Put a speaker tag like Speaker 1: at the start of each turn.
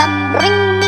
Speaker 1: Bring